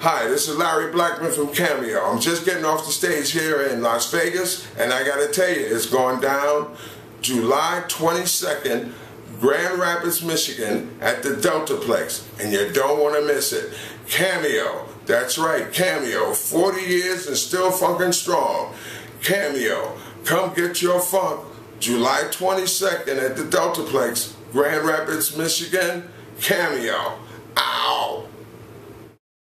Hi, this is Larry Blackmon from Cameo. I'm just getting off the stage here in Las Vegas, and I gotta tell you, it's going down July 22nd, Grand Rapids, Michigan, at the Deltaplex, and you don't want to miss it. Cameo, that's right, Cameo, 40 years and still funkin' strong. Cameo, come get your funk, July 22nd at the Deltaplex, Grand Rapids, Michigan. Cameo.